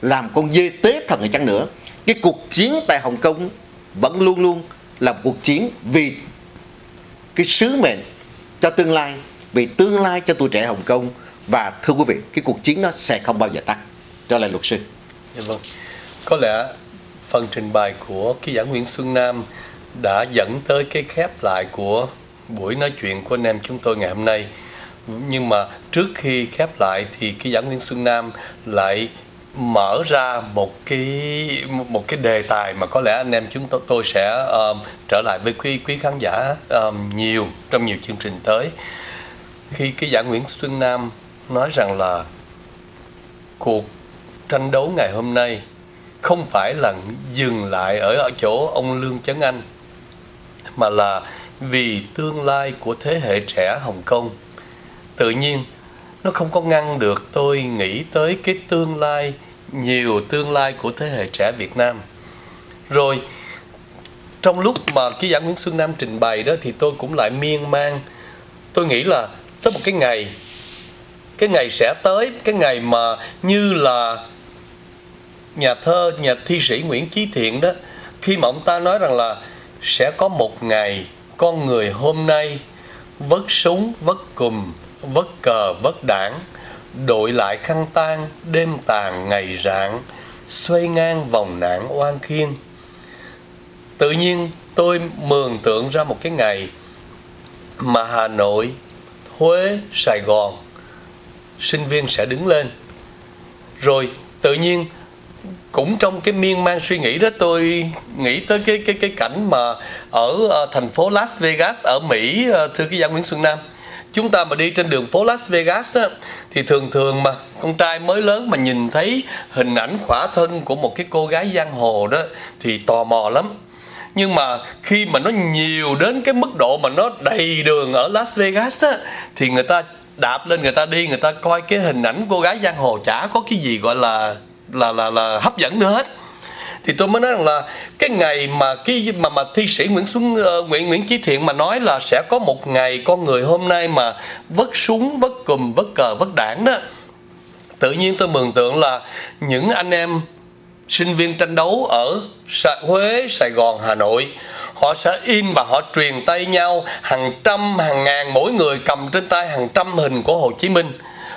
làm con dê tế thần hay chăng nữa, cái cuộc chiến tại Hồng Kông vẫn luôn luôn là một cuộc chiến vì cái sứ mệnh cho tương lai, vì tương lai cho tuổi trẻ Hồng Kông. Và thưa quý vị, cái cuộc chiến nó sẽ không bao giờ tắt. Cho lại luật sư. Dạ vâng. Có lẽ phần trình bày của ký giả Nguyễn Xuân Nam đã dẫn tới cái khép lại của buổi nói chuyện của anh em chúng tôi ngày hôm nay. Nhưng mà trước khi khép lại thì ký giả Nguyễn Xuân Nam lại mở ra một cái một cái đề tài mà có lẽ anh em chúng tôi, tôi sẽ um, trở lại với quý quý khán giả um, nhiều trong nhiều chương trình tới. Khi cái giả Nguyễn Xuân Nam nói rằng là cuộc tranh đấu ngày hôm nay không phải là dừng lại ở ở chỗ ông Lương Chấn Anh mà là vì tương lai của thế hệ trẻ Hồng Kông. Tự nhiên, nó không có ngăn được tôi nghĩ tới cái tương lai, nhiều tương lai của thế hệ trẻ Việt Nam. Rồi, trong lúc mà ký giả Nguyễn Xuân Nam trình bày đó thì tôi cũng lại miên man. Tôi nghĩ là tới một cái ngày cái ngày sẽ tới, cái ngày mà như là nhà thơ, nhà thi sĩ Nguyễn Chí Thiện đó, khi mà ông ta nói rằng là sẽ có một ngày con người hôm nay vất súng vất cùm vất cờ vất đảng đội lại khăn tang đêm tàn ngày rạng xoay ngang vòng nạn oan khiên tự nhiên tôi mường tượng ra một cái ngày mà Hà Nội, Huế, Sài Gòn sinh viên sẽ đứng lên. Rồi tự nhiên cũng trong cái miên man suy nghĩ đó tôi nghĩ tới cái cái cái cảnh mà ở uh, thành phố Las Vegas ở Mỹ uh, thưa cái giả Nguyễn Xuân Nam. Chúng ta mà đi trên đường phố Las Vegas á, thì thường thường mà con trai mới lớn mà nhìn thấy hình ảnh khỏa thân của một cái cô gái giang hồ đó thì tò mò lắm. Nhưng mà khi mà nó nhiều đến cái mức độ mà nó đầy đường ở Las Vegas á thì người ta đạp lên người ta đi người ta coi cái hình ảnh cô gái giang hồ chả có cái gì gọi là là là là hấp dẫn nữa hết. Thì tôi mới nói rằng là cái ngày mà cái mà mà thi sĩ Nguyễn Xuân uh, Nguyễn Nguyễn Chí Thiện mà nói là sẽ có một ngày con người hôm nay mà vất súng vất cùm vất cờ vất đảng đó tự nhiên tôi mường tượng là những anh em sinh viên tranh đấu ở Huế, Sài Gòn, Hà Nội họ sẽ in và họ truyền tay nhau hàng trăm hàng ngàn mỗi người cầm trên tay hàng trăm hình của Hồ Chí Minh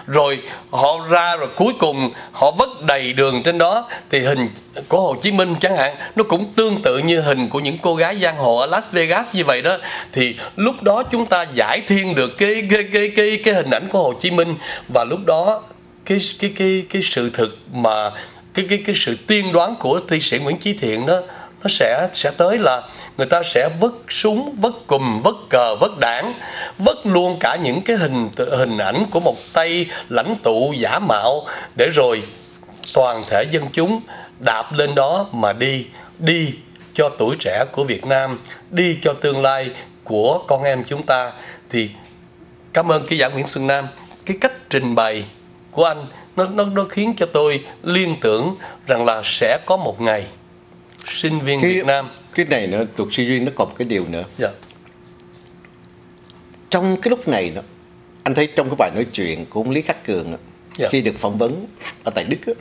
rồi họ ra rồi cuối cùng họ vất đầy đường trên đó. Thì hình của Hồ Chí Minh chẳng hạn, nó cũng tương tự như hình của những cô gái giang hồ ở Las Vegas như vậy đó. Thì lúc đó chúng ta giải thiên được cái cái cái cái cái hình ảnh của Hồ Chí Minh. Và lúc đó cái cái cái cái sự thực mà, cái cái cái sự tiên đoán của thi sĩ Nguyễn Chí Thiện đó, nó sẽ sẽ tới là người ta sẽ vứt súng, vứt cùm, vứt cờ, vứt đảng vứt luôn cả những cái hình hình ảnh của một tay lãnh tụ giả mạo để rồi toàn thể dân chúng đạp lên đó mà đi đi cho tuổi trẻ của Việt Nam, đi cho tương lai của con em chúng ta. Thì cảm ơn ký giả Nguyễn Xuân Nam. Cái cách trình bày của anh, nó nó nó khiến cho tôi liên tưởng rằng là sẽ có một ngày sinh viên cái, Việt Nam. cái này nữa tục sư duyên nó còn cái điều nữa. Dạ. trong cái lúc này đó anh thấy trong cái bài nói chuyện của ông Lý Khắc Cường đó, Dạ. khi được phỏng vấn ở tại Đức đó,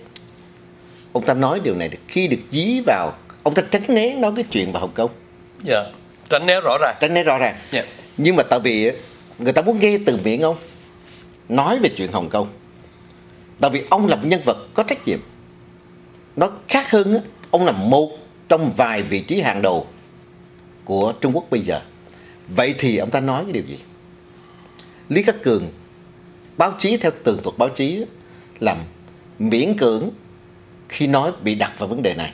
ông ta nói điều này khi được dí vào ông ta tránh né nói cái chuyện vào Hồng Kông. Dạ tránh né rõ ràng. Tránh né rõ ràng. Dạ. Nhưng mà tại vì người ta muốn nghe từ miệng ông nói về chuyện Hồng Kông. Tại vì ông là một nhân vật có trách nhiệm. Nó khác hơn á, ông là một trong vài vị trí hàng đầu của Trung Quốc bây giờ. Vậy thì ông ta nói cái điều gì? Lý Khắc Cường báo chí theo tường thuật báo chí làm miễn cưỡng khi nói bị đặt vào vấn đề này.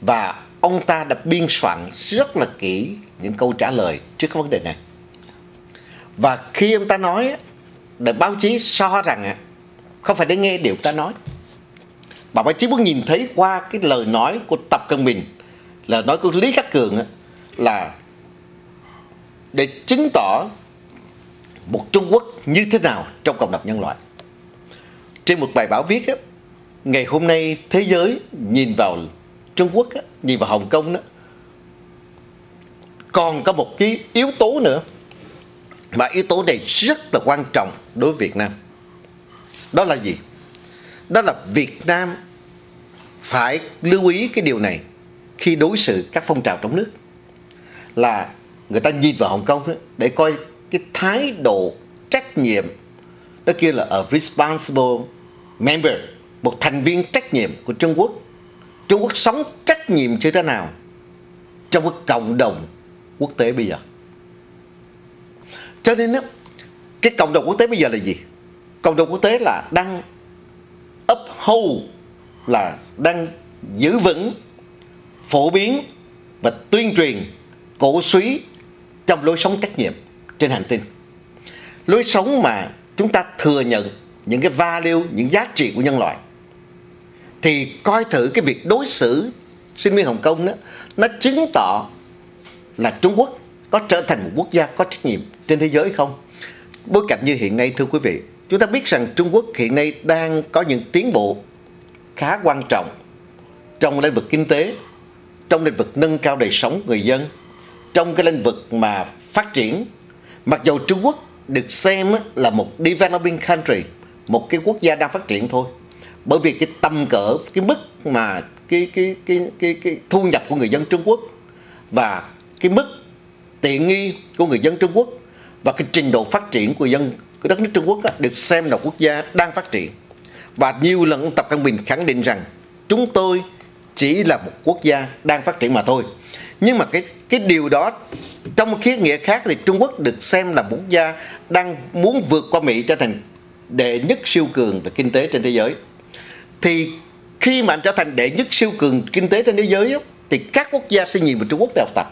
Và ông ta đã biên soạn rất là kỹ những câu trả lời trước cái vấn đề này. Và khi ông ta nói để báo chí so rằng không phải để nghe điều ta nói mà báo chí muốn nhìn thấy qua cái lời nói của Tập Cận Bình lời nói của Lý Khắc Cường là để chứng tỏ một Trung Quốc như thế nào trong cộng đồng nhân loại. Trên một bài báo viết ngày hôm nay thế giới nhìn vào Trung Quốc nhìn vào Hồng Kông đó, còn có một cái yếu tố nữa mà yếu tố này rất là quan trọng đối với Việt Nam. Đó là gì? Đó là Việt Nam phải lưu ý cái điều này khi đối xử các phong trào trong nước. Là người ta nhìn vào Hồng Kông đó, để coi cái thái độ trách nhiệm. Đó kia là a responsible member một thành viên trách nhiệm của Trung Quốc. Trung Quốc sống trách nhiệm như thế nào trong cái cộng đồng quốc tế bây giờ. Cho nên đó, cái cộng đồng quốc tế bây giờ là gì? Cộng đồng quốc tế là đang uphold là đang giữ vững phổ biến và tuyên truyền cổ suý trong lối sống trách nhiệm trên hành tinh lối sống mà chúng ta thừa nhận những cái value những giá trị của nhân loại thì coi thử cái việc đối xử sinh viên Hồng Kông đó nó chứng tỏ là Trung Quốc có trở thành một quốc gia có trách nhiệm trên thế giới không? Bối cảnh như hiện nay thưa quý vị, chúng ta biết rằng Trung Quốc hiện nay đang có những tiến bộ khá quan trọng trong lĩnh vực kinh tế, trong lĩnh vực nâng cao đời sống người dân, trong cái lĩnh vực mà phát triển. Mặc dù Trung Quốc được xem là một developing country, một cái quốc gia đang phát triển thôi. Bởi vì cái tầm cỡ, cái mức mà cái cái cái cái cái thu nhập của người dân Trung Quốc và cái mức tiện nghi của người dân Trung Quốc và cái trình độ phát triển của dân của đất nước Trung Quốc được xem là quốc gia đang phát triển. Và nhiều lần ông Tập Cận Bình khẳng định rằng chúng tôi chỉ là một quốc gia đang phát triển mà thôi. Nhưng mà cái cái điều đó trong khía nghĩa khác thì Trung Quốc được xem là một quốc gia đang muốn vượt qua Mỹ trở thành đệ nhất siêu cường về kinh tế trên thế giới. Thì khi mà anh trở thành đệ nhất siêu cường kinh tế trên thế giới thì các quốc gia sẽ nhìn vào Trung Quốc để học tập.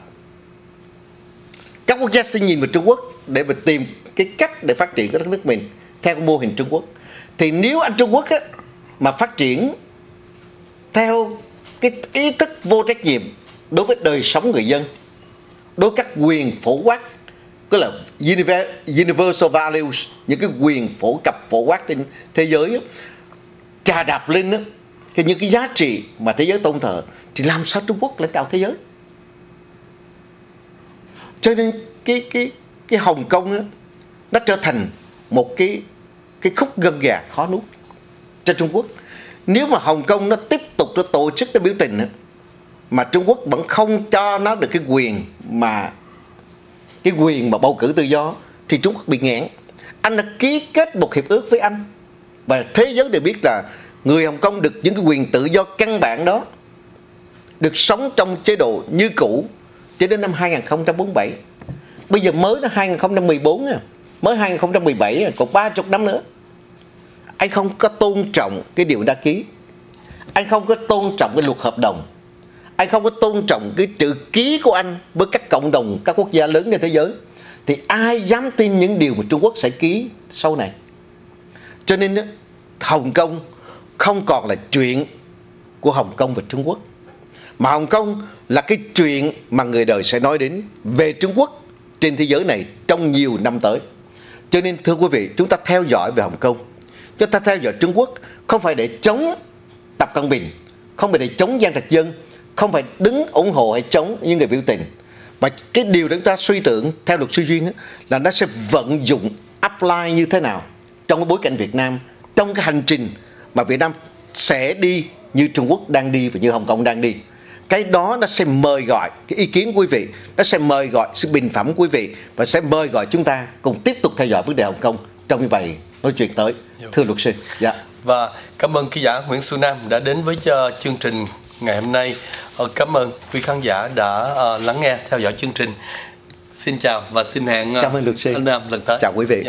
Các quốc gia sẽ nhìn vào Trung Quốc để mà tìm cái cách để phát triển cái đất nước mình theo mô hình Trung Quốc. Thì nếu anh Trung Quốc á, mà phát triển theo cái ý thức vô trách nhiệm đối với đời sống người dân đối với các quyền phổ quát tức là universal values những cái quyền phổ cập phổ quát trên thế giới á, trà đạp lên á, cái những cái giá trị mà thế giới tôn thờ thì làm sao Trung Quốc lãnh đạo thế giới? Cho nên cái cái cái Hồng Kông đó, nó trở thành một cái cái khúc gân gà khó nuốt cho Trung Quốc. Nếu mà Hồng Kông nó tiếp tục nó tổ chức cái biểu tình nữa mà Trung Quốc vẫn không cho nó được cái quyền mà, cái quyền mà bầu cử tự do, thì Trung Quốc bị nghẽn. Anh đã ký kết một hiệp ước với anh. Và thế giới đều biết là người Hồng Kông được những cái quyền tự do căn bản đó được sống trong chế độ như cũ cho đến năm 2047 bây giờ mới nó 2014 à mới 2017 à, còn 30 năm nữa. Anh không có tôn trọng cái điều đã ký. Anh không có tôn trọng cái luật hợp đồng. Anh không có tôn trọng cái chữ ký của anh với các cộng đồng các quốc gia lớn trên thế giới. Thì ai dám tin những điều mà Trung Quốc sẽ ký sau này? Cho nên Hồng Kông không còn là chuyện của Hồng Kông và Trung Quốc. Mà Hồng Kông là cái chuyện mà người đời sẽ nói đến về Trung Quốc trên thế giới này trong nhiều năm tới. Cho nên thưa quý vị, chúng ta theo dõi về Hồng Kông. Chúng ta theo dõi Trung Quốc không phải để chống Tập Cận Bình, không phải để chống Giang Trạch Dân, không phải đứng ủng hộ hay chống những người biểu tình. Và cái điều chúng ta suy tưởng theo luật sư Duyên là nó sẽ vận dụng apply như thế nào trong cái bối cảnh Việt Nam, trong cái hành trình mà Việt Nam sẽ đi như Trung Quốc đang đi và như Hồng Kông đang đi cái đó nó sẽ mời gọi cái ý kiến quý vị nó sẽ mời gọi sự bình phẩm quý vị và sẽ mời gọi chúng ta cùng tiếp tục theo dõi vấn đề Hồng Kông trong như vậy nói chuyện tới. Thưa luật sư dạ. Và cảm ơn ký giả Nguyễn Xuân Nam đã đến với chương trình ngày hôm nay. Uh, cảm ơn quý khán giả đã uh, lắng nghe theo dõi chương trình. Xin chào và xin hẹn cảm ơn luật sư. Nam lần tới. Chào quý vị. Dạ.